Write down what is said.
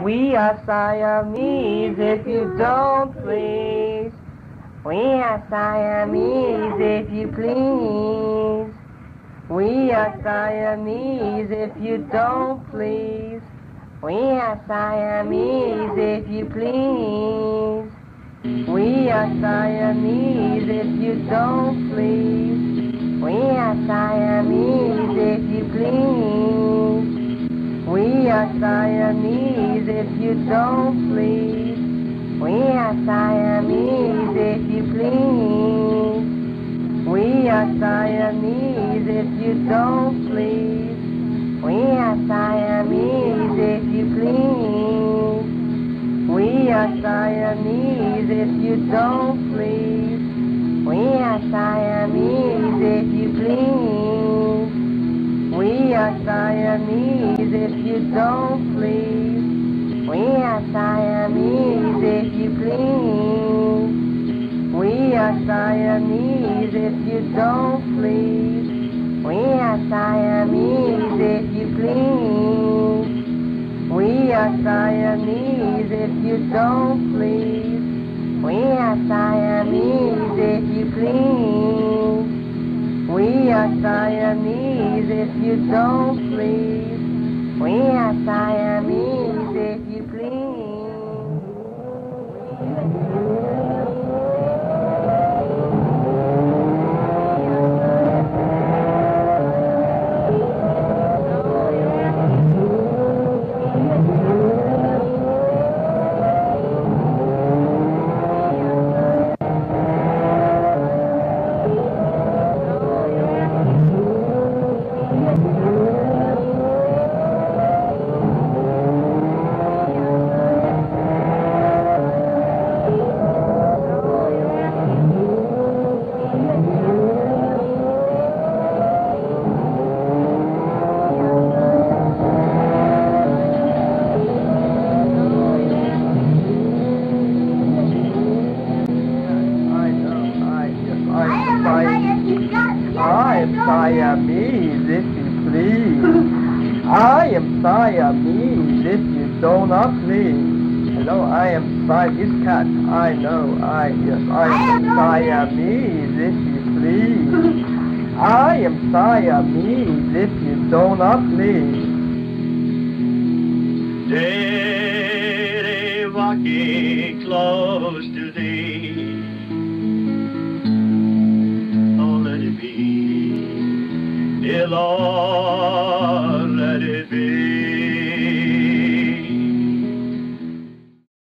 We are Siamese if you don't please. We are Siamese if you please. We are Siamese if you don't please. We are Siamese if you please. We are Siamese if you don't please. Are Siamese if you don't please. We are Siamese if you please. We are Siamese if you don't please. We are Siamese if you please. We are Siamese if you don't please. We are Siamese if you please. We are Siamese if you don't please. We are Siamese if you please. We are Siamese if you don't please. We are Siamese if you please. We are Siamese if you don't please. We are Siamese if you please. We are Siamese if you don't please. We are Siamese if you I know, I, yes, I am Siamese. I am Siamese, if you please. I am Siamese, if you do not please. Hello, I am Siamese cat. I know, I, yes, I am Siamese, if you please. I am Siamese, if you do not please. Daily walking close to thee. Let